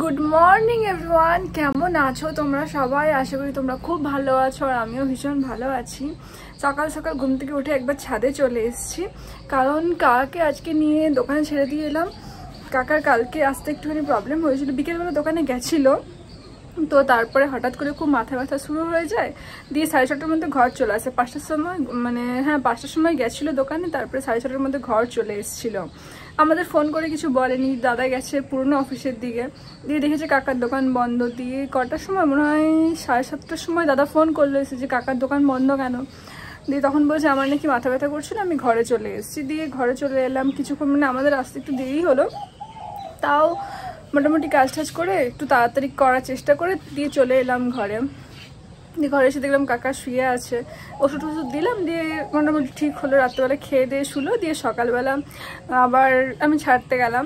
Good morning everyone কেমন আছো তোমরা সবাই? আশা করি তোমরা খুব ভালো আছো আর আমিও ভীষণ ভালো আছি। সকাল সকাল ঘুম থেকে উঠে একবার ছাদে চলে এসেছি। কারণ কাকে আজকে নিয়ে দোকানে ছেড়ে দিয়ে এলাম। কাকার কালকে আসতে একটুখানি প্রবলেম হয়েছিল। বিকেলবেলা দোকানে গেছিল। তো তারপরে হঠাৎ করে খুব মাথা ব্যথা শুরু হয়ে যায়। দিয়ে সাড়ে ছটার মধ্যে ঘর চলে আসে। পাঁচটার সময় মানে হ্যাঁ পাঁচটার সময় গেছিল দোকানে, তারপরে সাড়ে ছটার মধ্যে ঘর চলে এসেছিল। আমাদের ফোন করে কিছু বলেনি, দাদা গেছে পুরনো অফিসের দিকে। দিয়ে দেখেছে কাকার দোকান বন্ধ। দিয়ে কটার সময়? মনে হয় সাড়ে সাতটার সময় দাদা ফোন করল এসে যে কাকার দোকান বন্ধ কেন? দিয়ে তখন বলছে, আমার নাকি মাথা ব্যথা করছিল, আমি ঘরে চলে এসেছি। দিয়ে ঘরে চলে এলাম। কিছুক্ষণ মানে আমাদের আসতে একটু দেরি হলো। তাও মোটামুটি কাজ টাজ করে একটু তাড়াতাড়ি করার চেষ্টা করে দিয়ে চলে এলাম ঘরে। দিয়ে ঘরে এসে দেখলাম কাকা শুয়ে আছে। ওষুধ ওষুধ দিলাম, দিয়ে মোটামুটি ঠিক হলো, রাত্রেবেলা খেয়ে দিয়ে শুলো, দিয়ে সকালবেলা আবার আমি ছাড়তে গেলাম।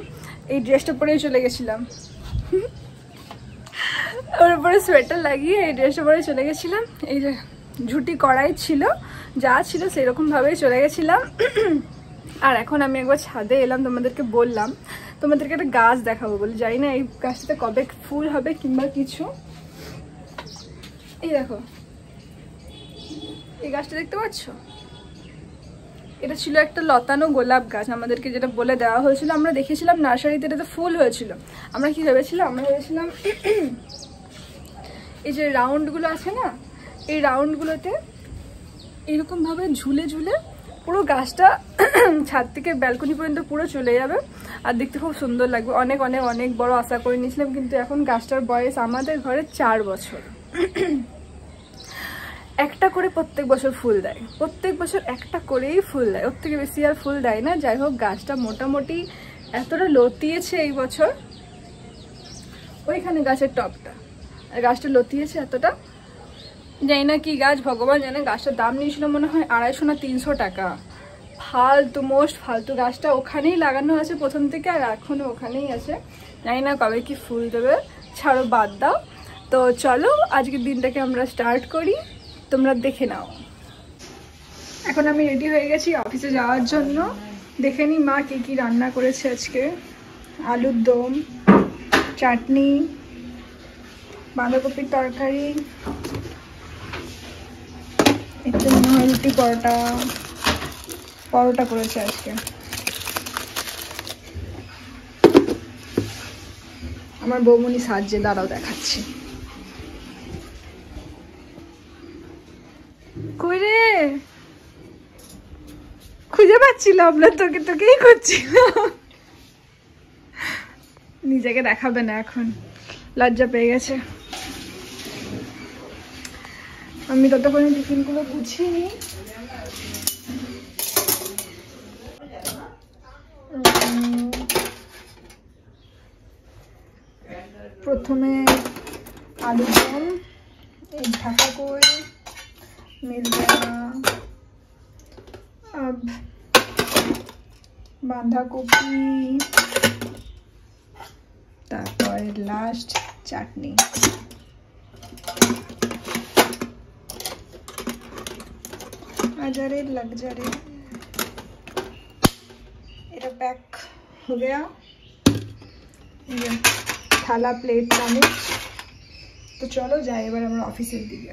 এই ড্রেসটা পরেই চলে গেছিলাম। ওর উপরে সোয়েটার লাগিয়ে এই ড্রেসটা পরে চলে গেছিলাম। এই যে ঝুটি কড়াই ছিল, যা ছিল সেরকমভাবেই চলে গেছিলাম। আর এখন আমি একবার ছাদে এলাম, তোমাদেরকে বললাম। তোমাদেরকে একটা গাছ দেখাবো বলে। জানি না এই গাছটাতে কবে ফুল হবে কিংবা কিছু। এই দেখো। এই গাছটা দেখতে পাচ্ছ? এটা ছিল একটা লতানো গোলাপ গাছ। আমাদেরকে যেটা বলে দেওয়া হয়েছিল, আমরা দেখেছিলাম নার্সারিতে এটাতে ফুল হয়েছিল। আমরা কি ভেবেছিলাম? আমরা ভেবেছিলাম এই যে রাউন্ডগুলো আছে না, এই রাউন্ডগুলোতে এরকমভাবে ঝুলে ঝুলে পুরো গাছটা ছাদ থেকে ব্যালকনি পর্যন্ত পুরো চলে যাবে। আর দেখতে খুব সুন্দর লাগবে। অনেক অনেক অনেক বড় আশা করে নিয়েছিলাম, কিন্তু এখন গাছটার বয়স আমাদের ঘরে চার বছর। একটা করে প্রত্যেক বছর ফুল দেয়। প্রত্যেক বছর একটা করেই ফুল দেয়। ওর থেকে বেশি আর ফুল দেয় না। যাই হোক, গাছটা মোটামুটি এতটা লতিয়েছে এই বছর। ওইখানে গাছের টপটা। গাছটা লতিয়েছে এতটা। জানি না কি গাছ, ভগবান জানে। গাছটার দাম নিয়েছিল মনে হয় আড়াইশো না তিনশো টাকা। ফালতু মোস্ট ফালতু গাছটা ওখানেই লাগানো আছে প্রথম থেকে আর এখনও ওখানেই আছে। জানি না কবে কি ফুল দেবে। ছাড়ো বাদ দাও। তো চলো, আজকের দিনটাকে আমরা স্টার্ট করি। তোমরা দেখে নাও। এখন আমি রেডি হয়ে গেছি অফিসে যাওয়ার জন্য। দেখে নি মা কী কী রান্না করেছে আজকে। আলুর দম, চাটনি, বাঁধাকপির তরকারি, একটু রুটি পরোটা পরোটা করেছে আজকে। আমার বৌমনি সাহায্যে দাঁড়াও দেখাচ্ছি। খুঁজে পাচ্ছিলাম না তোকে, তোকেই করছিলাম নিজেকে দেখাবে না এখন। লজ্জা পেয়ে গেছে। আমি ততক্ষণে টিফিনগুলো গুছিয়ে নিই। প্রথমে আলু মিলবে अब বাঁধাকপি তারপর লাস্ট চাটনি अरे लग जा रे এটা প্যাক हो गया ये থালা প্লেট চামচ তো চলো যাই এবার আমরা অফিসের দিকে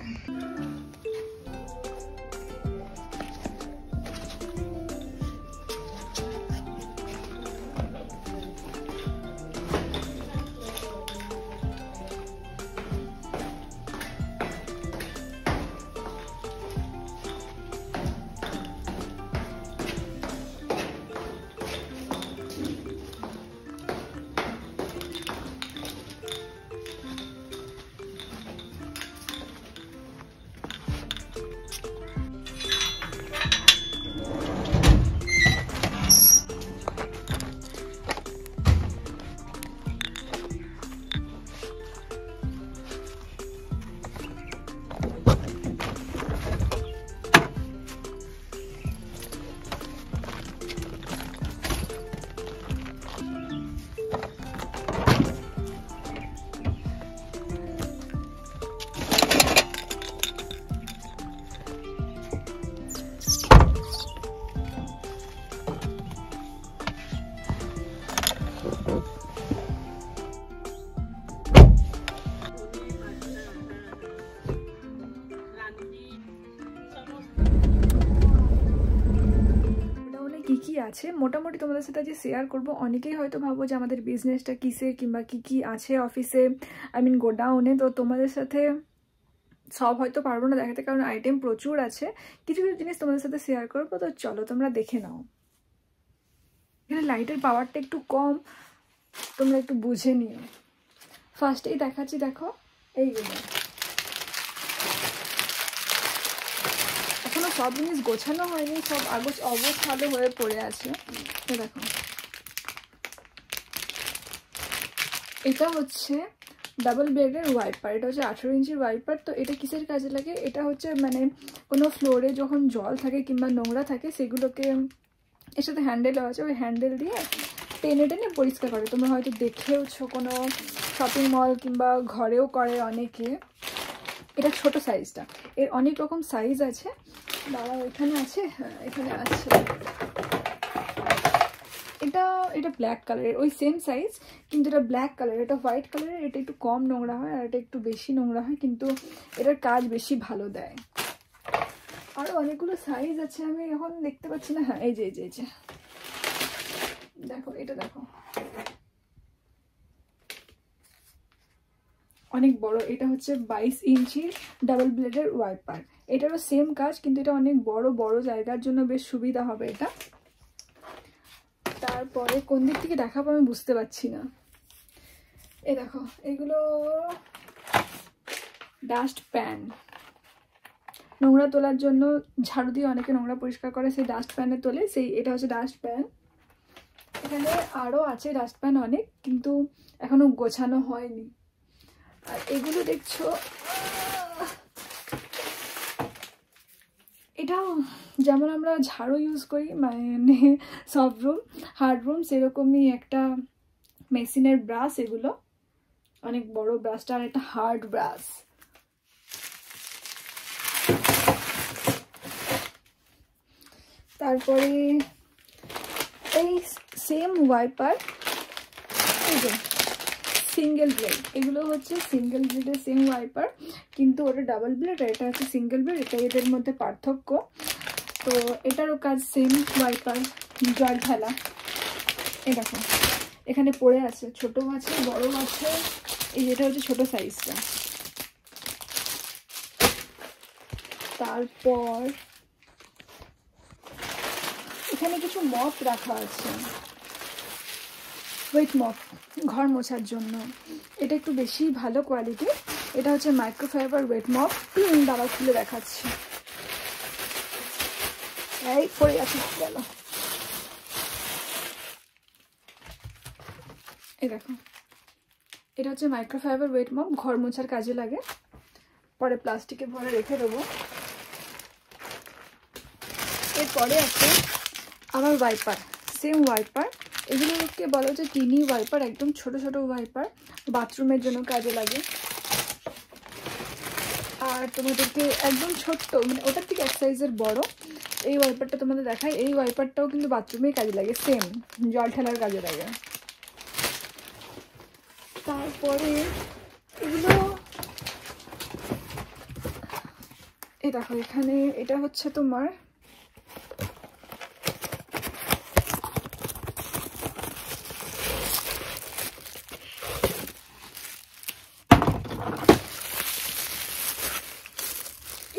আছে? মোটামুটি তোমাদের সাথে যে শেয়ার করব। অনেকেই হয়তো ভাবো যে আমাদের বিজনেসটা কিসে কিংবা কি কি আছে অফিসে আই মিন গোডাউনে তো তোমাদের সাথে সব হয়তো পারব না দেখাতে কারণ আইটেম প্রচুর আছে। কিছু কিছু জিনিস তোমাদের সাথে শেয়ার করব। তো চলো, তোমরা দেখে নাও। এখানে লাইটের পাওয়ারটা একটু কম। তোমরা একটু বুঝে নিও। ফার্স্টেই দেখাচ্ছি, দেখো। এইগুলো সব জিনিস গোছানো হয়নি, সব আগোছ অবস্থালো হয়ে পড়ে আছে। দেখো। এটা হচ্ছে ডাবল বেডের ওয়াইপার এটা হচ্ছে আঠেরো ইঞ্চির ওয়াইপার তো এটা কিসের কাজে লাগে? এটা হচ্ছে মানে কোনো ফ্লোরে যখন জল থাকে কিংবা নোংরা থাকে, সেগুলোকে এর সাথে হ্যান্ডেলও আছে। ওই হ্যান্ডেল দিয়ে টেনে টেনে পরিষ্কার করে। তোমরা হয়তো দেখেওছো কোনো শপিং মল কিংবা ঘরেও করে অনেকে। এটা ছোট সাইজটা এর অনেক রকম সাইজ আছে। দাঁড়াও এখানে আছে? হ্যাঁ এখানে আছে। এটা এটা ব্ল্যাক কালারের ওই সেম সাইজ কিন্তু এটা ব্ল্যাক কালার এটা হোয়াইট কালারের এটা একটু কম নোংরা হয় আর এটা একটু বেশি নোংরা হয়, কিন্তু এটার কাজ বেশি ভালো দেয়। আরও অনেকগুলো সাইজ আছে, আমি এখন দেখতে পাচ্ছি না। হ্যাঁ এই যে এই যে এই যে। দেখো, এটা দেখো। অনেক বড়, এটা হচ্ছে বাইশ ইঞ্চির ডাবল ব্লেডের ওয়াইপার এটারও সেম কাজ, কিন্তু এটা অনেক বড় বড় জায়গার জন্য বেশ সুবিধা হবে এটা। তারপরে কোন দিক থেকে দেখাবো আমি বুঝতে পারছি না। এ দেখো, এগুলো ডাস্ট প্যান নোংরা তোলার জন্য ঝাড়ু দিয়ে অনেকে নোংরা পরিষ্কার করে, সেই ডাস্ট প্যানে তোলে, সেই এটা হচ্ছে ডাস্ট প্যান এখানে আরও আছে ডাস্ট প্যান অনেক, কিন্তু এখনও গোছানো হয়নি। আর এগুলো দেখছ এটাও যেমন আমরা ঝাড়ু ইউজ করি মানে সফট রুম হার্ড রুম সেরকমই একটা মেশিনের ব্রাশ এগুলো। অনেক বড় ব্রাশটা আর একটা হার্ড ব্রাশ তারপরে এই সেম ওয়াইপার এই যে সিঙ্গেল ব্লেড এগুলো হচ্ছে সিঙ্গেল ব্লেডের সেম ওয়াইপার কিন্তু ওটা ডাবল ব্লেড আর এটা হচ্ছে সিঙ্গেল ব্লেড এটা এদের মধ্যে পার্থক্য। তো এটারও কাজ সেম ওয়াইপার জল ঢালা। এ দেখো, এখানে পড়ে আছে, ছোট আছে, বড় আছে, এই যেটা হচ্ছে ছোট সাইজটা তারপর এখানে কিছু মপ রাখা আছে। ওয়েট মপ ঘর মোছার জন্য। এটা একটু বেশি ভালো কোয়ালিটি এটা হচ্ছে মাইক্রোফাইবার ওয়েট মপ দাবা খুলে দেখাচ্ছি। এই পড়ে গেছে গেল। এই দেখো। এটা হচ্ছে মাইক্রোফাইবার ওয়েট মপ ঘর মোছার কাজে লাগে। পরে প্লাস্টিকে ভরে রেখে দেবো। এরপরে আছে আমার ওয়াইপার সেম ওয়াইপার এগুলোকে বলা হচ্ছে টিনি ওয়াইপার, একদম ছোট ছোট ওয়াইপার। বাথরুমের জন্য কাজে লাগে। আর তোমাদেরকে একদম ছোট্ট মানে ওটার থেকে এক সাইজের বড়। এই ওয়াইপারটা তোমাদের দেখায় এই ওয়াইপারটাও কিন্তু বাথরুমেই কাজে লাগে সেম জল ঠেলার কাজে লাগে। তারপরে এগুলো, এই দেখো এখানে, এটা হচ্ছে তোমার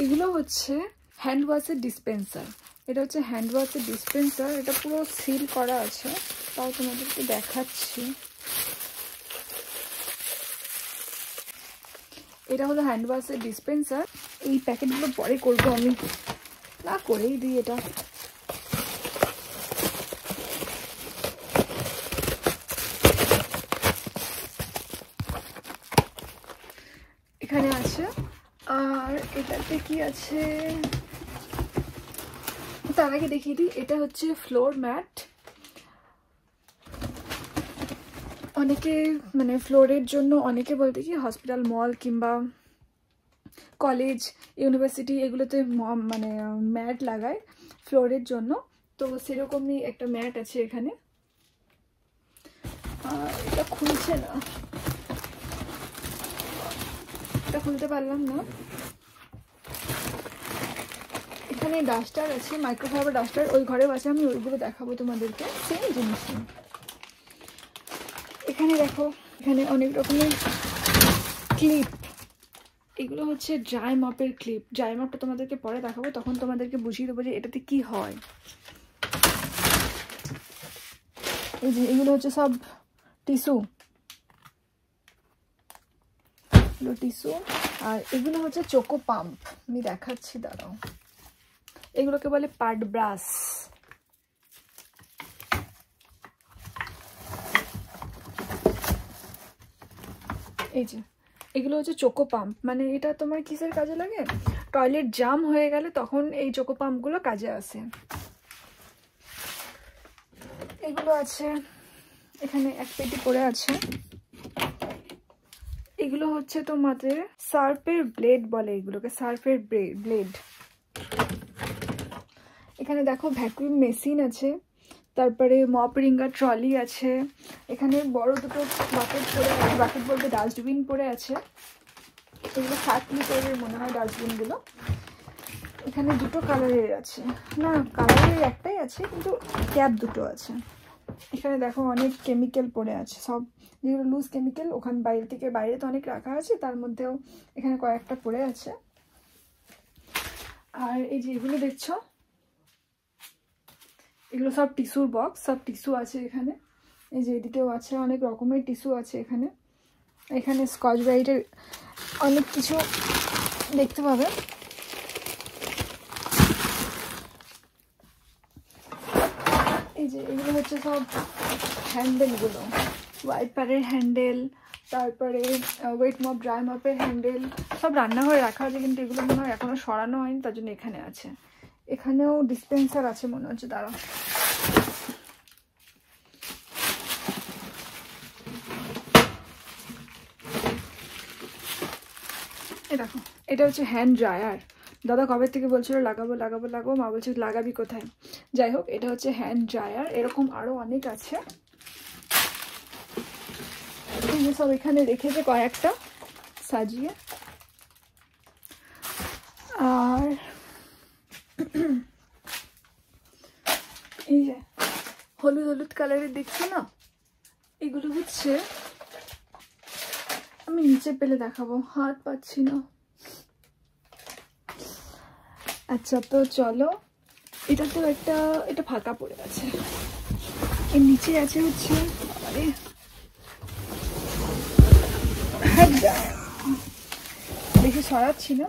এগুলো হচ্ছে হ্যান্ড ওয়াশের ডিসপেন্সার এটা হচ্ছে হ্যান্ড ওয়াশের ডিসপেন্সার এটা পুরো সিল করা আছে। তাও তোমাদেরকে দেখাচ্ছি। এটা হলো হ্যান্ড ওয়াশের ডিসপেন্সার এই প্যাকেটগুলো পরে করব আমি। না করেই দিই এটা এখানে আছে আর এটাতে কি আছে? তার আগে দেখিয়ে দিই, এটা হচ্ছে ফ্লোর ম্যাট অনেকে মানে ফ্লোরের জন্য অনেকে বলতে কি হসপিটাল মল কিংবা কলেজ ইউনিভার্সিটি এগুলোতে মানে ম্যাট লাগায় ফ্লোরের জন্য। তো সেরকমই একটা ম্যাট আছে এখানে। এটা খুলছে না। এটা খুলতে পারলাম না। এখানে ডাস্টার আছে মাইক্রোফাইবার ডাস্টার। ওই ঘরেও আছে আমি ওইগুলো দেখাবো তোমাদেরকে। সেম জিনিস। এখানে দেখো, এখানে অনেক রকমের ক্লিপ এগুলো হচ্ছে ড্রাই মাপের ক্লিপ ড্রাই মাপটা তোমাদেরকে পরে দেখাবো, তখন তোমাদেরকে বুঝিয়ে দেবো যে এটাতে কি হয়। এই যে, এগুলো হচ্ছে সব টিস্যু টিস্যু আর এগুলো হচ্ছে চোকো পাম্প আমি দেখাচ্ছি, দাঁড়াও। এগুলোকে বলে পাট ব্রাশ। এই যে, এগুলো হচ্ছে চোকো পাম্প। মানে এটা তোমার কিসের কাজে লাগে? টয়লেট জাম হয়ে গেলে তখন এই চোকো পাম্পগুলো কাজে আসে। এগুলো আছে, এখানে এক পেটি পড়ে আছে। এগুলো হচ্ছে তোমাদের সার্ফের ব্লেড বলে এগুলোকে, সার্ফের ব্লেড। এখানে দেখো ভ্যাকুয়াম মেশিন আছে, তারপরে মপ রিঙ্গার ট্রলি আছে, এখানে বড় দুটো বাকেট পড়ে আছে বাকেট বলতে ডাস্টবিন পড়ে আছে, এগুলো সাত লিটারের মনে হয় ডাস্টবিনগুলো এখানে দুটো কালারের আছে। না কালারের একটাই আছে, কিন্তু ক্যাপ দুটো আছে। এখানে দেখো অনেক কেমিক্যাল পড়ে আছে, সব যেগুলো লুজ কেমিক্যাল ওখান বাইরে থেকে বাইরে তো অনেক রাখা আছে, তার মধ্যেও এখানে কয়েকটা পড়ে আছে। আর এই যে এগুলো দেখছ এগুলো সব টিস্যুর বক্স, সব টিস্যু আছে এখানে। এই যে এদিকেও আছে, অনেক রকমের টিস্যু আছে এখানে। এখানে স্কচ ব্রাইটের অনেক কিছু দেখতে পাবে। এই যে এগুলো হচ্ছে সব হ্যান্ডেলগুলো। ওয়াইপারের হ্যান্ডেল, তারপরে ওয়েট মপ, ড্রাই মপের হ্যান্ডেল, সব রান্নাঘরে রাখা আছে, কিন্তু এগুলো মনে হয় এখনও সরানো হয়নি, তার জন্য এখানে আছে। এখানেও ডিসপেন্সার আছে মনে হচ্ছে দাঁড়া দেখো, এটা হচ্ছে হ্যান্ড ড্রায়ার দাদা কবে থেকে বলছিল লাগাবো লাগাবো লাগাবো? মা বলছে লাগাবি কোথায়? যাই হোক, এটা হচ্ছে হ্যান্ড ড্রায়ার এরকম আরও অনেক আছে। সব এখানে রেখেছে কয়েকটা, সাজিয়ে। আর এই যে হলুদ হলুদ কালারের দেখছ না? এগুলো হচ্ছে আমি নিচে পেলে দেখাবো, হাত পাচ্ছি না। আচ্ছা তো চলো, এটা তো একটা, এটা ফাঁকা পড়ে আছে। এর নিচে আছে হচ্ছে বেশি সরাচ্ছি না।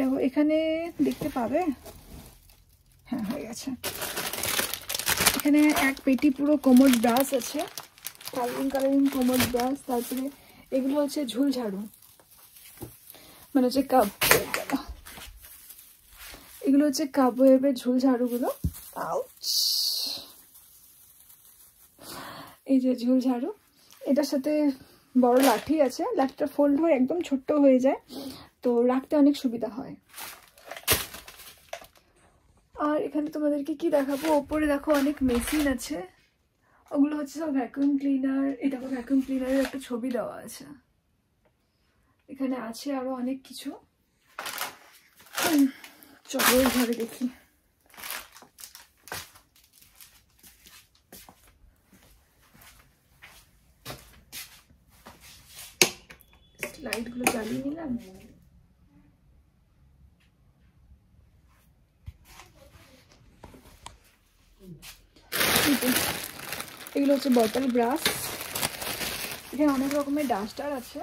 দেখো, এখানে দেখতে পাবে? হ্যাঁ হয়ে গেছে। এখানে এক পেটি পুরো কোমর ব্রাশ আছে। কালারিং কালারিং কোমর ব্রাশ, তারপরে এগুলো হচ্ছে ঝুল ঝাড়ু। মানে হচ্ছে কাপ। এগুলো হচ্ছে কাপ ওয়েবের ঝুল ঝাড়ুগুলো। এই যে ঝুল ঝাড়ু। এটার সাথে বড় লাঠি আছে। লাঠিটা ফোল্ড হয়ে একদম ছোট্ট হয়ে যায়। তো রাখতে অনেক সুবিধা হয়। আর এখানে তোমাদেরকে কি দেখাবো? ওপরে দেখো অনেক মেশিন আছে। ওগুলো হচ্ছে সব ভ্যাকুয়াম ক্লিনার এটা ভ্যাকুয়াম ক্লিনারের একটা ছবি দেওয়া আছে। এখানে আছে আরও অনেক কিছু। চলো ঘরে দেখি। লাইটগুলো জ্বালিয়ে নিলাম। এগুলো হচ্ছে বটল ব্রাশ এখানে অনেক রকমের ডাস্টার আছে।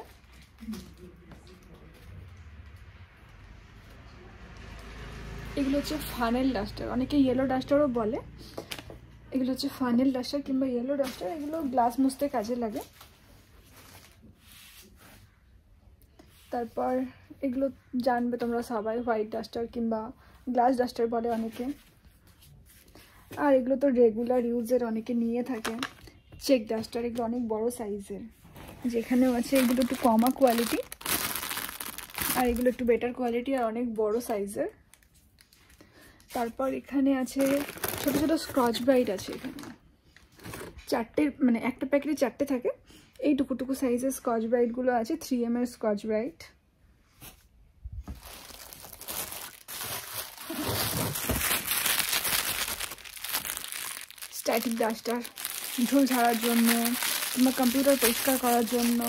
এগুলো হচ্ছে ফানেল ডাস্টার অনেকে ইয়েলো ডাস্টারও বলে। এগুলো হচ্ছে ফানেল ডাস্টার কিংবা ইয়েলো ডাস্টার এগুলো গ্লাস মুছতে কাজে লাগে। তারপর এগুলো জানবে তোমরা সবাই হোয়াইট ডাস্টার কিংবা গ্লাস ডাস্টার বলে অনেকে। আর এগুলো তো রেগুলার ইউজের অনেকে নিয়ে থাকে। চেক ডাস্টার এগুলো অনেক বড় সাইজের যেখানেও আছে এগুলো একটু কমা কোয়ালিটি আর এগুলো একটু বেটার কোয়ালিটি আর অনেক বড় সাইজের তারপর এখানে আছে ছোট ছোট স্ক্রচ ব্রাইট আছে এখানে। চারটে মানে একটা প্যাকেটে চারটে থাকে। এই টুকুটুকু সাইজের স্কচ ব্রাইটগুলো আছে থ্রি এম এর স্কচ ব্রাইট স্ট্যাটিক ডাস্টার ঝুল ঝাড়ার জন্য কিংবা কম্পিউটার পরিষ্কার করার জন্য।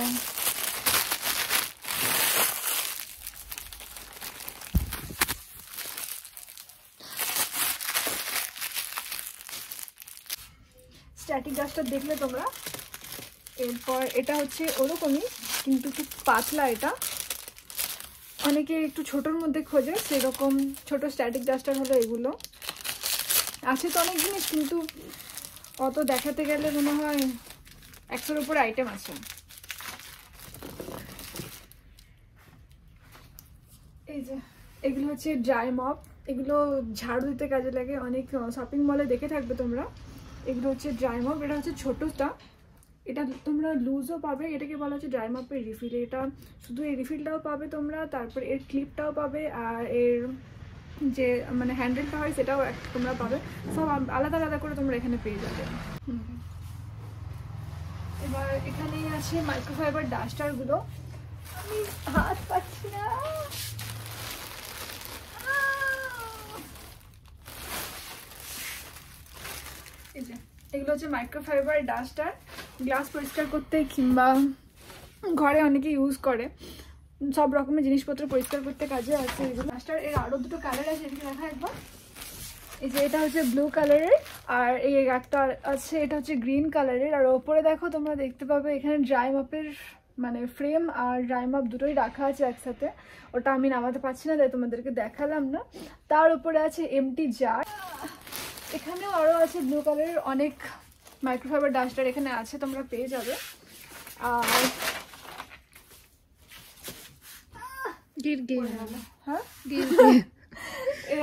স্ট্যাটিক ডাস্টার দেখলে তোমরা, এরপর এটা হচ্ছে ওরকমই, কিন্তু খুব পাতলা এটা। অনেকে একটু ছোটোর মধ্যে খোঁজে, সেরকম ছোট স্ট্যাটিক ডাস্টার হলো এগুলো। আছে তো অনেক জিনিস, কিন্তু অত দেখাতে গেলে মনে হয় একশোর উপর আইটেম আছে। এই যে, এগুলো হচ্ছে ড্রাই মপ এগুলো ঝাড়ু দিতে কাজে লাগে, অনেক শপিং মলে দেখে থাকবে তোমরা। এগুলো হচ্ছে ড্রাই মপ এটা হচ্ছে ছোটোটা। এটা তোমরা লুজও পাবে, এটাকে বলা হচ্ছে ড্রাই মাপের রিফিল এটা শুধু এই রিফিলটাও পাবে তোমরা, তারপর এর ক্লিপটাও পাবে, আর এর যে মানে হ্যান্ডেলটা হয় সেটাও তোমরা পাবে। সব আলাদা আলাদা করে তোমরা এখানে পেয়ে যাবে। এবার এখানেই আছে মাইক্রোফাইবার ডাস্টারগুলো আমি হাত পাচ্ছি না। এগুলো হচ্ছে মাইক্রোফাইবার ডাস্টার গ্লাস পরিষ্কার করতে কিংবা ঘরে অনেকে ইউজ করে। সব রকমের জিনিসপত্র পরিষ্কার করতে কাজে আছে এগুলো ডাস্টার এর আরও দুটো কালার আছে, এদিকে দেখা একবার। এই যে এটা হচ্ছে ব্লু কালারের আর এই একটা আছে, এটা হচ্ছে গ্রিন কালারের আর ওপরে দেখো, তোমরা দেখতে পাবে, এখানে ড্রাই মাপের মানে ফ্রেম আর ড্রাই মাপ দুটোই রাখা আছে একসাথে। ওটা আমি নামাতে পারছি না, তাই তোমাদেরকে দেখালাম না। তার উপরে আছে এমটি জার এখানেও আরও আছে ব্লু কালারের অনেক মাইক্রোফাইবার ডাস্টার এখানে আছে, তোমরা পেয়ে যাবে। আর হ্যাঁ?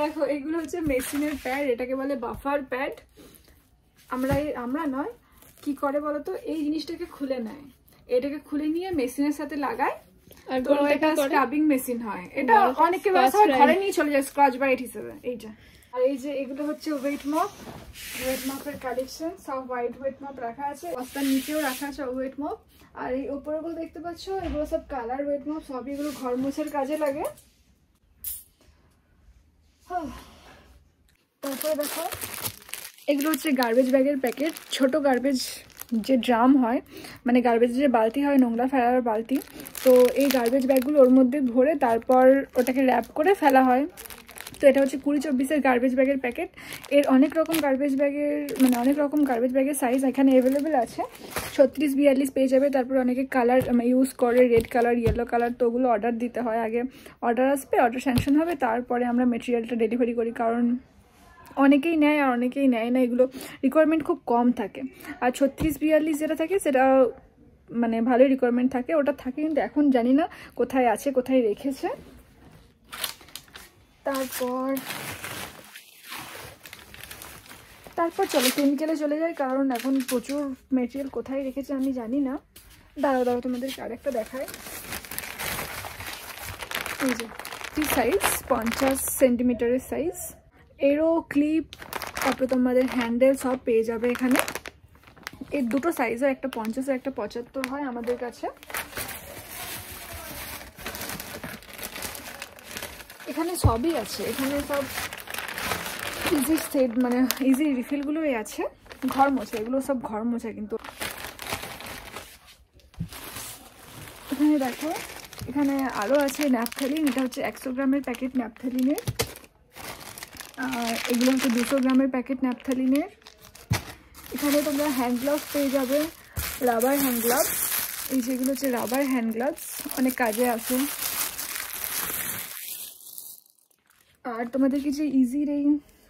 দেখো এগুলো হচ্ছে মেশিনের প্যাড এটাকে বলে বাফার প্যাড। আমরা আমরা নয় কি করে বলতো? এই জিনিসটাকে খুলে নেয়। এটাকে খুলে নিয়ে মেশিনের সাথে লাগায়। তো এটা স্ক্রাবিং মেশিন হয়। এটা অনেকে ঘরে নিয়ে চলে যায় স্ক্রাচ ব্রাইট হিসেবে। এইটা আর এই যে এগুলো হচ্ছে ওয়েট মাপ ওয়েট মাপের কালেকশন সব হোয়াইট ওয়েট মাপ রাখা আছে বস্তার নিচেও রাখা আছে ওয়েট মাপ আর এই ওপরেগুলো দেখতে পাচ্ছ, এগুলো সব কালার ওয়েট মাপ সবই এগুলো ঘর মোছার কাজে লাগে। তারপরে দেখো, এগুলো হচ্ছে গার্বেজ ব্যাগের প্যাকেট ছোট গার্বেজ যে ড্রাম হয় মানে গার্বেজের যে বালতি হয়, নোংরা ফেলার বালতি, তো এই গার্বেজ ব্যাগগুলো ওর মধ্যে ভরে তারপর ওটাকে র্যাপ করে ফেলা হয়। তো এটা হচ্ছে কুড়ি চব্বিশের গার্বেজ ব্যাগের প্যাকেট এর অনেক রকম গার্বেজ ব্যাগের মানে অনেক রকম গার্বেজ ব্যাগের সাইজ এখানে অ্যাভেলেবেল আছে। ছত্রিশ, বিয়াল্লিশ পেয়ে যাবে। তারপর অনেকে কালার ইউজ করে রেড কালার ইয়েলো কালার তো ওগুলো অর্ডার দিতে হয়। আগে অর্ডার আসবে অর্ডার স্যাংশন হবে। তারপরে আমরা মেটেরিয়ালটা ডেলিভারি করি। কারণ অনেকেই নেয় আর অনেকেই নেয় না। এগুলো রিকোয়ারমেন্ট খুব কম থাকে। আর ছত্রিশ, বিয়াল্লিশ যেটা থাকে, সেটা মানে ভালোই রিকোয়ারমেন্ট থাকে। ওটা থাকে কিন্তু এখন জানি না কোথায় আছে, কোথায় রেখেছে। তারপর তারপর চলো কেমিক্যালে চলে যায় কারণ এখন প্রচুর মেটেরিয়াল কোথায় রেখেছে আমি জানি না। দাঁড়াও দাঁড়াও, তোমাদেরকে আরেকটা দেখায় এই যে সাইজ পঞ্চাশ সেন্টিমিটারের সাইজ এরও ক্লিপ তারপরে তোমাদের হ্যান্ডেল সব পেয়ে যাবে এখানে। এর দুটো সাইজ হয় একটা পঞ্চাশ একটা পঁচাত্তর হয় আমাদের কাছে। এখানে সবই আছে। এখানে সব ইজি সেট মানে ইজি রিফিলগুলোই আছে। ঘর মোছা, এগুলো সব ঘর মোছা কিন্তু। এখানে দেখো, এখানে আরও আছে ন্যাপথালিন, এটা হচ্ছে একশো গ্রামের প্যাকেট ন্যাপথালিনের। আর এগুলো হচ্ছে দুশো গ্রামের প্যাকেট ন্যাপথালিনের। এখানে তোমরা হ্যান্ড গ্লাভস পেয়ে যাবে রাবার হ্যান্ড গ্লাভস এই যেগুলো হচ্ছে রাবার হ্যান্ড গ্লাভস অনেক কাজে আসে। আর তোমাদেরকে যে ইজির এই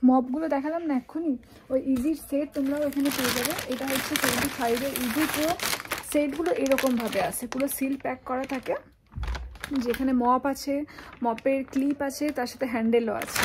মপগুলো দেখালাম না এক্ষুনি? ওই ইজির সেট তোমরাও এখানে পেয়ে যাবে। এটা হচ্ছে টোয়েন্টি ফাইভের ইজি পুরো সেটগুলো এরকমভাবে আসে পুরো সিল প্যাক করা থাকে। যেখানে মপ আছে মপের ক্লিপ আছে, তার সাথে হ্যান্ডেলও আছে।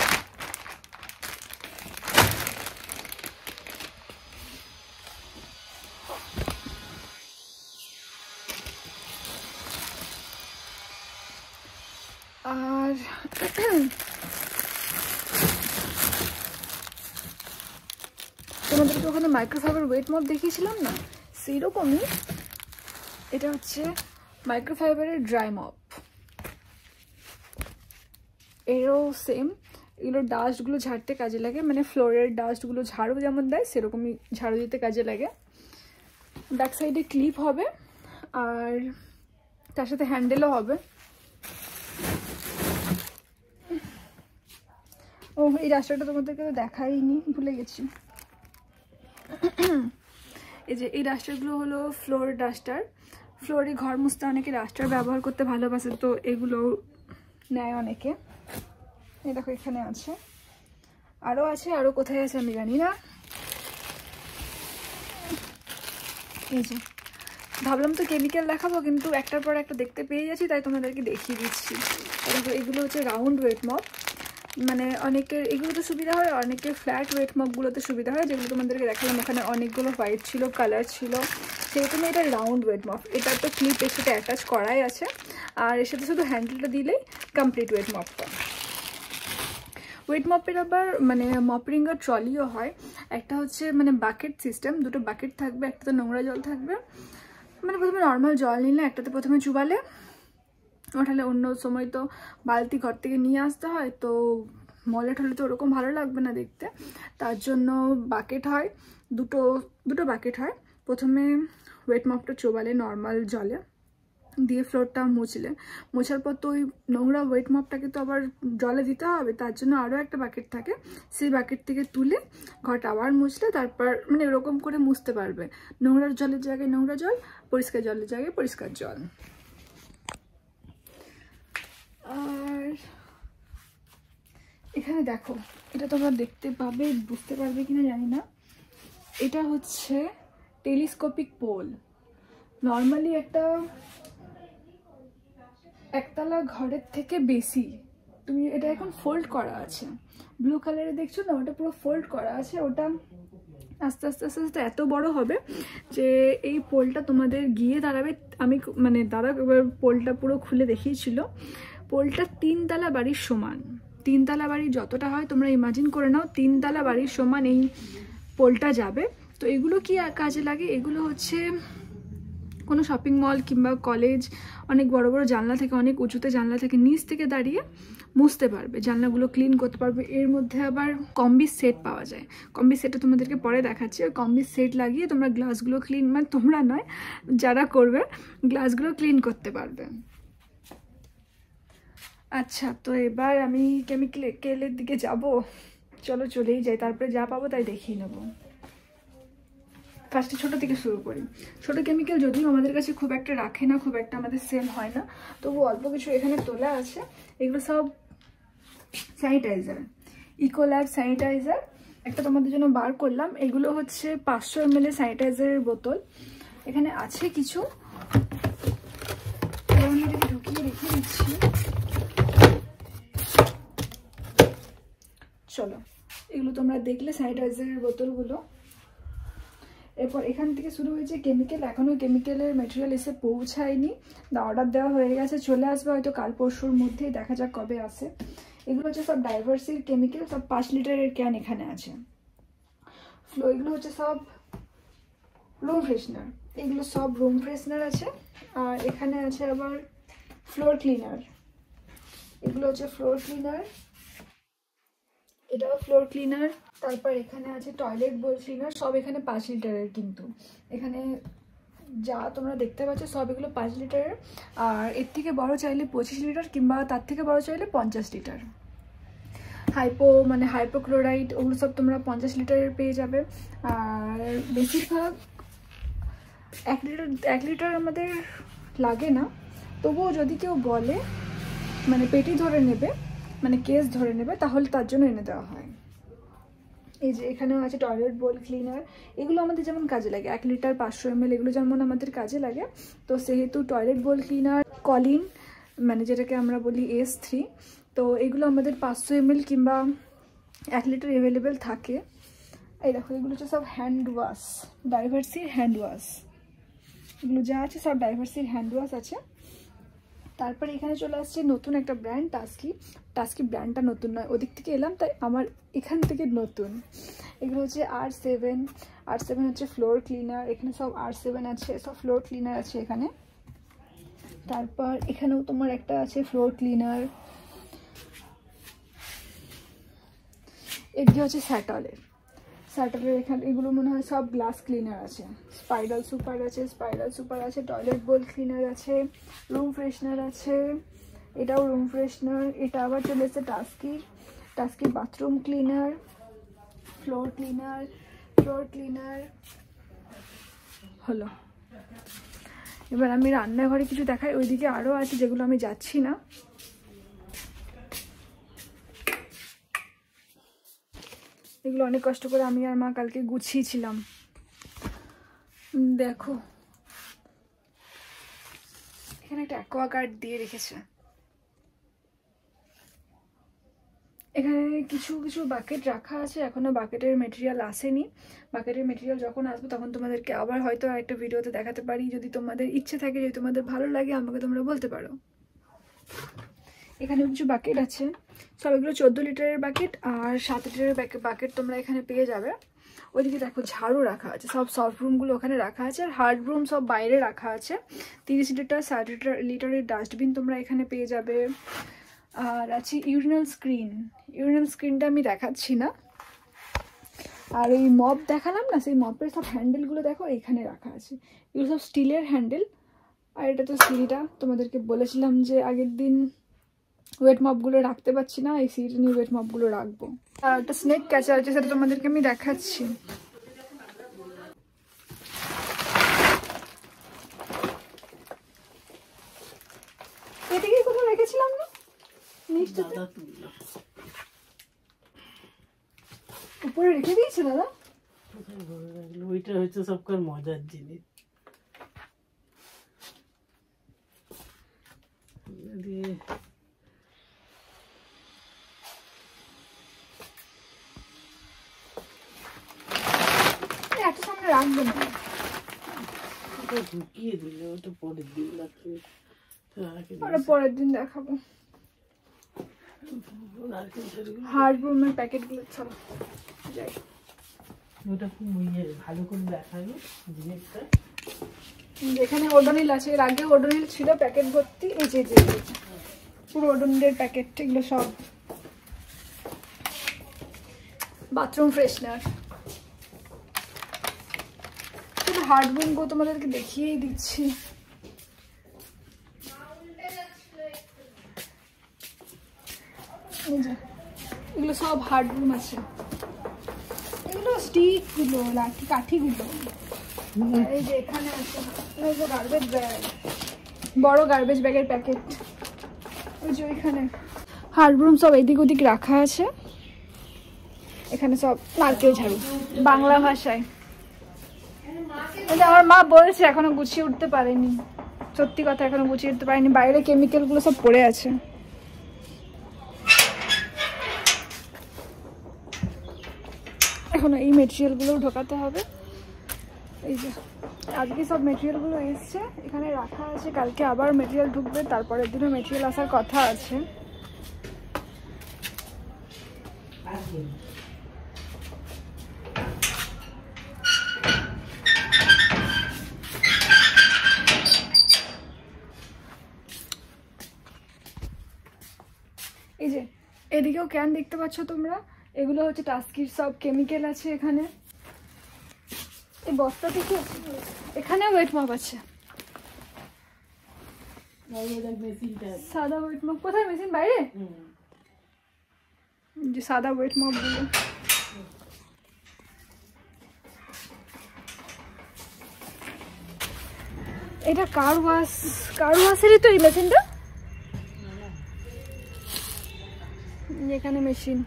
মাইক্রোফাইবার ওয়েট মপ দেখিয়েছিলাম না? সেরকমই এটা হচ্ছে মাইক্রোফাইবারের ড্রাই মপ এরও সেম এগুলো ডাস্টগুলো ঝাড়তে কাজে লাগে মানে ফ্লোরের ডাস্টগুলো ঝাড়ু যেমন দেয়, সেরকমই ঝাড়ু দিতে কাজে লাগে। ব্যাক সাইডে ক্লিপ হবে, আর তার সাথে হ্যান্ডেলও হবে। ও, এই রাস্তাটা তোমাদেরকে তো দেখাইনি, ভুলে গেছি। এই যে, এই ডাস্টারগুলো হলো ফ্লোর ডাস্টার ফ্লোরে ঘর মুছতে অনেকে ডাস্টার ব্যবহার করতে ভালোবাসে, তো এগুলো নেয় অনেকে। এই দেখো, এখানে আছে। আরও আছে আরও কোথায় আছে আমি জানি না। এই যে, ভাবলাম তো কেমিক্যাল দেখাবো, কিন্তু একটার পর একটা দেখতে পেয়ে যাচ্ছি, তাই তোমাদেরকে দেখিয়ে দিচ্ছি। এগুলো হচ্ছে রাউন্ড ওয়েট মপ মানে অনেকের, এগুলোতে সুবিধা হয়, অনেকের ফ্ল্যাট ওয়েট মপগুলোতে সুবিধা হয়, যেগুলো তোমাদেরকে দেখালাম ওখানে অনেকগুলো হোয়াইট ছিল কালার ছিল। সেরকমই এটা রাউন্ড ওয়েট মপ এটার তো ক্লিপ এর সাথে অ্যাটাচ করাই আছে। আর এর সাথে শুধু হ্যান্ডেলটা দিলেই কমপ্লিট ওয়েট মপটা ওয়েট মপের আবার মানে মপরিঙ্গার ট্রলিও হয়। একটা হচ্ছে মানে বাকেট সিস্টেম দুটো বাকেট থাকবে একটাতে নোংরা জল থাকবে। মানে প্রথমে নর্মাল জল নিলে, একটাতে প্রথমে চুবালে ওঠালে অন্য সময় তো বালতি ঘর থেকে নিয়ে আসতে হয়, তো মলে ঠলে তো ওরকম ভালো লাগবে না দেখতে। তার জন্য বাকেট হয়, দুটো দুটো বাকেট হয়। প্রথমে ওয়েট মপটা চোবালে নর্মাল জলে, দিয়ে ফ্লোরটা মুছলে। মোছার পর তো ওই নোংরা ওয়েট মাপটাকে তো আবার জলে দিতে হবে, তার জন্য আরও একটা বাকেট থাকে। সেই বাকেট থেকে তুলে ঘরটা আবার মুছলে তারপর মানে এরকম করে মুছতে পারবে। নোংরার জলের জায়গায় নোংরা জল, পরিষ্কার জলের জায়গায় পরিষ্কার জল। আর এখানে দেখো, এটা তোমরা দেখতে পাবে, বুঝতে পারবে কিনা জানি না। এটা হচ্ছে টেলিস্কোপিক পোল। নর্মালি একটা একতলা ঘরের থেকে বেশি। তুমি এটা এখন ফোল্ড করা আছে। ব্লু কালারে দেখছ না? ওটা পুরো ফোল্ড করা আছে। ওটা আস্তে আস্তে আস্তে আস্তে এত বড় হবে যে এই পোলটা তোমাদের গিয়ে দাঁড়াবে। আমি মানে দাদা এবার পোলটা পুরো খুলে দেখিয়েছিল। পোলটা তিনতলা বাড়ির সমান। তিনতলা বাড়ি যতটা হয় তোমরা ইমাজিন করে নাও, তিনতলা বাড়ির সমান এই পোলটা যাবে। তো এগুলো কি কাজে লাগে? এগুলো হচ্ছে কোনো শপিং মল কিংবা কলেজ অনেক বড় বড় জানলা থেকে, অনেক উঁচুতে জানলা থেকে নিচ থেকে দাঁড়িয়ে মুছতে পারবে। জানলাগুলো ক্লিন করতে পারবে। এর মধ্যে আবার কম্বি সেট পাওয়া যায়। কম্বি সেটটা তোমাদেরকে পরে দেখাচ্ছি। ওই কম্বি সেট লাগিয়ে তোমরা গ্লাসগুলো ক্লিন মানে তোমরা নয়, যারা করবে গ্লাসগুলো ক্লিন করতে পারবে। আচ্ছা তো এবার আমি কেমিক্যাল কেলের দিকে যাব। চলো চলেই যাই, তারপরে যা পাবো তাই দেখিয়ে নেব। ফার্স্টে ছোটো থেকে শুরু করি। ছোটো কেমিক্যাল যদিও আমাদের কাছে খুব একটা রাখে না, খুব একটা আমাদের সেল হয় না, তবু অল্প কিছু এখানে তোলা আছে। এগুলো সব স্যানিটাইজার ইকোল্যাব স্যানিটাইজার একটা তোমাদের জন্য বার করলাম। এগুলো হচ্ছে পাঁচশো এম এল স্যানিটাইজারের বোতল। এখানে আছে কিছু ঢুকিয়ে রেখে দিচ্ছি চলো, এগুলো তোমরা দেখলে স্যানিটাইজারের বোতলগুলো। এরপর এখান থেকে শুরু হয়েছে কেমিক্যাল এখনও কেমিক্যালের মেটেরিয়াল এসে পৌঁছায়নি। অর্ডার দেওয়া হয়ে গেছে, চলে আসবে হয়তো কাল পরশুর মধ্যেই, দেখা যাক কবে আসে। এগুলো হচ্ছে সব ডাইভার্সির কেমিক্যাল সব পাঁচ লিটারের ক্যান এখানে আছে। ফ্লো এগুলো হচ্ছে সব রুম ফ্রেশনার এগুলো সব রুম ফ্রেশনার আছে। আর এখানে আছে আবার ফ্লোর ক্লিনার এগুলো হচ্ছে ফ্লোর ক্লিনার এটাও ফ্লোর ক্লিনার তারপর এখানে আছে টয়লেট বোল ক্লিনার সব এখানে পাঁচ লিটারের কিন্তু। এখানে যা তোমরা দেখতে পাচ্ছ সব এগুলো পাঁচ লিটারের। আর এর থেকে বড় চাইলে পঁচিশ লিটার কিংবা তার থেকে বড় চাইলে পঞ্চাশ লিটার। হাইপো মানে হাইপোক্লোরাইড ওগুলো সব তোমরা পঞ্চাশ লিটারের পেয়ে যাবে। আর বেশিরভাগ এক লিটার এক লিটার আমাদের লাগে না। তবুও যদি কেউ বলে মানে পেটি ধরে নেবে মানে কেস ধরে নেবে, তাহলে তার জন্য এনে দেওয়া হয়। এই যে এখানেও আছে টয়লেট বোল ক্লিনার এগুলো আমাদের যেমন কাজে লাগে। এক লিটার পাঁচশো এম এগুলো যেমন আমাদের কাজে লাগে। তো সেহেতু টয়লেট বোল ক্লিনার কলিন মানে যেটাকে আমরা বলি এস থ্রি তো এগুলো আমাদের পাঁচশো এম কিংবা এক লিটার অ্যাভেলেবেল থাকে। এই দেখো, এগুলো হচ্ছে সব হ্যান্ড ওয়াশ ডাইভার্সির হ্যান্ড ওয়াশ এগুলো যা আছে সব ডাইভার্সির হ্যান্ড ওয়াশ আছে। তারপরে এখানে চলে আসছে নতুন একটা ব্র্যান্ড টাস্কি টাস্কি ব্র্যান্ডটা নতুন নয়, ওদিক থেকে এলাম, তাই আমার এখান থেকে নতুন। এগুলো হচ্ছে আর সেভেন আর সেভেন হচ্ছে ফ্লোর ক্লিনার এখানে সব আর সেভেন আছে, সব ফ্লোর ক্লিনার আছে এখানে। তারপর এখানেও তোমার একটা আছে ফ্লোর ক্লিনার এদিকে হচ্ছে স্যাটলের স্যাটলের এখানে, এগুলো মনে হয় সব গ্লাস ক্লিনার আছে। স্পাইরাল সুপার আছে স্পাইরাল সুপার আছে টয়লেট বোল ক্লিনার আছে রুম ফ্রেশনার আছে, এটাও রুম ফ্রেশনার এটা আবার চলে এসেছে Taski Taski bathroom cleaner floor cleaner floor cleaner হলো। এবার আমি রান্নাঘরে কিছু দেখাই, ওইদিকে আরও আছে যেগুলো আমি যাচ্ছি না। এগুলো অনেক কষ্ট করে আমি আর মা কালকে গুছিয়েছিলাম। দেখো। এখানে একটা অ্যাকোয়াগার্ড দিয়ে রেখেছে। এখানে কিছু কিছু বাকেট রাখা আছে, এখনও বাকেটের মেটেরিয়াল আসেনি। বাকেটের মেটেরিয়াল যখন আসবে তখন তোমাদেরকে আবার হয়তো একটা ভিডিওতে দেখাতে পারি। যদি তোমাদের ইচ্ছে থাকে, যদি তোমাদের ভালো লাগে, আমাকে তোমরা বলতে পারো। এখানে কিছু বাকেট আছে। সব এগুলো চোদ্দ লিটারের বাকেট আর সাত লিটারের বাকেট তোমরা এখানে পেয়ে যাবে। ওইদিকে দেখো ঝাড়ু রাখা আছে। সব সফট রুমগুলো ওখানে রাখা আছে। আর হার্ড রুম সব বাইরে রাখা আছে। তিরিশ লিটার, ষাট লিটার, লিটারের ডাস্টবিন তোমরা এখানে পেয়ে যাবে। আর আছে ইউরিনাল স্ক্রিন ইউরিনাল স্ক্রিনটা আমি দেখাচ্ছি না। আর ওই মপ দেখালাম না? সেই মপের সব হ্যান্ডেলগুলো দেখো এখানে রাখা আছে। এগুলো সব স্টিলের হ্যান্ডেল আর এটা তো সিঁড়িটা তোমাদেরকে বলেছিলাম যে আগের দিন ওয়েট মপগুলো রাখতে পারছি না এই সিট নিয়ে ওয়েট মপগুলো রাখব। আর একটা স্নেক ক্যাচার আছে সেটা তোমাদেরকে আমি দেখাচ্ছি। এদিকে কোথাও রেখেছিলাম না? উপরে রেখে দিয়েছে দাদা? ওইটা হচ্ছে সবকার মজার জিনিস। দিয়ে এত সামনে রাখব না। ঢুকিয়ে দিলে ওটা পরের দিন রাখবে পরের দিন দেখাবো। নারকেল ছাড়িয়ে হার্ড রুমের প্যাকেটগুলো ছাড়া যাই। ওটা খুব ইয়ে ভালো করে দেখাবে জিনিসটা। যেখানে ওডোনিল আছে এর আগে ওডোনিল ছিল প্যাকেট ভর্তি এই যে, যে। পুরো ওডোনিলের প্যাকেট এগুলো সব। Bathroom freshener. শুধু হার্ডরুমগুলো তোমাদেরকে দেখিয়েই দিচ্ছি। এগুলো সব হার্ডরুম আছে। এগুলো স্টিকগুলো লাঠি কাঠিগুলো এই যে এখানে গার্বেজ ব্যাগ বড় গার্বেজ ব্যাগের প্যাকেট ওই যে সব এদিক ওদিক রাখা আছে। এখানে সব নারকেল ঝাড়ু। বাংলা ভাষায়। আমার মা বলছে, এখনও গুছিয়ে উঠতে পারেনি। সত্যি কথা, এখনও গুছিয়ে উঠতে পারেনি। বাইরে কেমিক্যালগুলো সব পড়ে আছে। এখনও এই মেটেরিয়ালগুলো ঢোকাতে হবে। এই যে, আজকে সব মেটেরিয়ালগুলো এসছে। এখানে রাখা আছে, কালকে আবার মেটেরিয়াল ঢুকবে, তারপরের দিনও মেটেরিয়াল আসার কথা আছে। এদিকেও ক্যান দেখতে পাচ্ছ তোমরা। এগুলো হচ্ছে টাস্কির সব কেমিক্যাল আছে এখানে। এই বস্তা থেকে এখানে ওয়েট মাপ আছে। সাদা ওয়েট মাপ কোথায় মেশিন বাইরে? যে সাদা ওয়েট মাপগুলো এটা কার ওয়াশ কার ওয়াশেরই তো এই মেশিনটা এখানে মেশিন।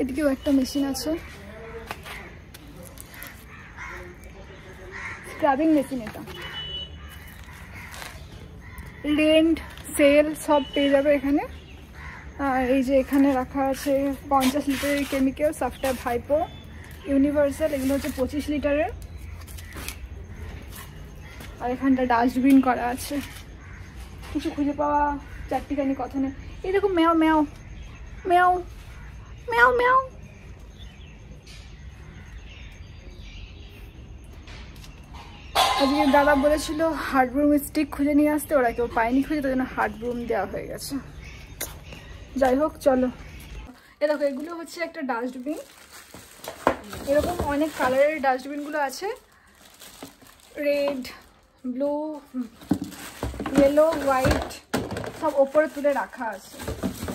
এদিকেও একটা মেশিন আছে। স্ক্রাবিং মেশিন এটা। রেন্ট সেল সব পেয়ে যাবে এখানে। আর এই যে এখানে রাখা আছে পঞ্চাশ লিটারের কেমিক্যাল সাফটা ভাইপো ইউনিভার্সাল এগুলো হচ্ছে পঁচিশ লিটারের। আর এখানটা ডাস্টবিন করা আছে। কিছু খুঁজে পাওয়া, চারটিখানি কথা নেই। এরকম ম্যাও ম্যাও। ম্যাও ম্যাও ম্যাও। আজকে দাদা বলেছিল হার্ড ব্রুম স্টিক খুঁজে নিয়ে আসতে, ওরা কেউ পায়নি খুঁজে তার জন্য হার্ড ব্রুম দেওয়া হয়ে গেছে। যাই হোক, চলো। এ দেখো, এগুলো হচ্ছে একটা ডাস্টবিন এরকম অনেক কালারের ডাস্টবিনগুলো আছে। রেড ব্লু ইয়েলো হোয়াইট সব ওপরে তুলে রাখা আছে।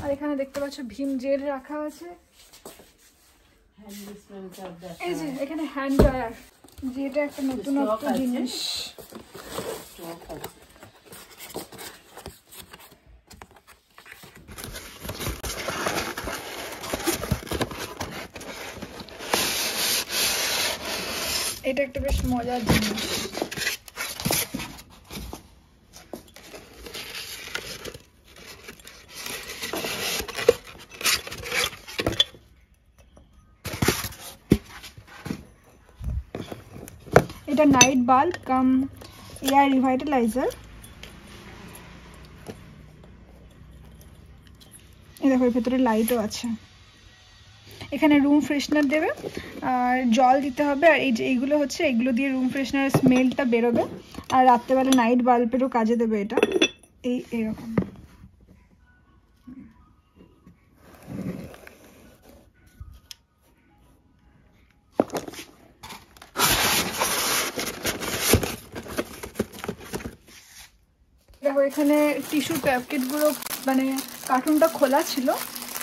আর এখানে দেখতে পাচ্ছ ভীম জেল রাখা আছে। এই যে এখানে হ্যান্ড ড্রায়ার যেটা একটা নতুনত্ব জিনিস। এটা একটা বেশ মজার জিনিস। এটা night bulb cum air revitaliser এই দেখো, এর ভেতরে লাইটও আছে। এখানে রুম ফ্রেশনার দেবে, আর জল দিতে হবে, আর এই যে এইগুলো হচ্ছে, এগুলো দিয়ে রুম ফ্রেশনার স্মেলটা বেরোবে, আর রাত্রেবেলা নাইট বাল্বেরও কাজে দেবে এটা। এই, এরকম। দেখো, এখানে টিস্যু প্যাকেটগুলো মানে কার্টুনটা খোলা ছিল।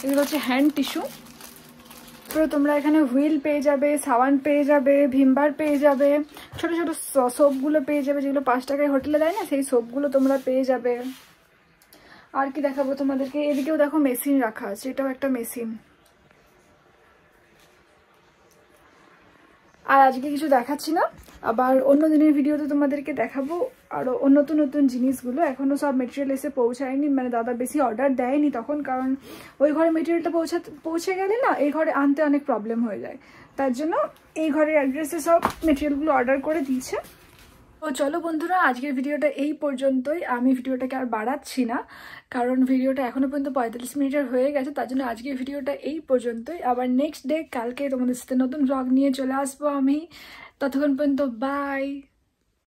এগুলো হচ্ছে হ্যান্ড টিস্যু পুরো তোমরা এখানে হুইল পেয়ে যাবে সাবান পেয়ে যাবে, ভিমবার পেয়ে যাবে, ছোট ছোট সোপগুলো পেয়ে যাবে, যেগুলো পাঁচ টাকায় হোটেলে দেয় না, সেই সোপগুলো তোমরা পেয়ে যাবে। আর কি দেখাবো তোমাদেরকে? এদিকেও দেখো মেশিন রাখা আছে, এটাও একটা মেশিন আর আজকে কিছু দেখাচ্ছি না। আবার অন্য দিনের ভিডিওতে তোমাদেরকে দেখাবো। আরও নতুন নতুন জিনিসগুলো। এখনও সব মেটেরিয়াল এসে পৌঁছায়নি। মানে দাদা বেশি অর্ডার দেয়নি তখন, কারণ ওই ঘরে মেটেরিয়ালটা পৌঁছাতে, পৌঁছে গেলে না এই ঘরে আনতে অনেক প্রবলেম হয়ে যায়। তার জন্য এই ঘরের অ্যাড্রেসে সব মেটেরিয়ালগুলো অর্ডার করে দিয়েছে। ও চলো বন্ধুরা, আজকের ভিডিওটা এই পর্যন্তই। আমি ভিডিওটাকে আর বাড়াচ্ছি না, কারণ ভিডিওটা এখনও পর্যন্ত পঁয়তাল্লিশ মিনিটের হয়ে গেছে, তার জন্য আজকের ভিডিওটা এই পর্যন্তই। আবার নেক্সট ডে কালকে তোমাদের সাথে নতুন ব্লগ নিয়ে চলে আসব আমি। ততক্ষণ পর্যন্ত বাই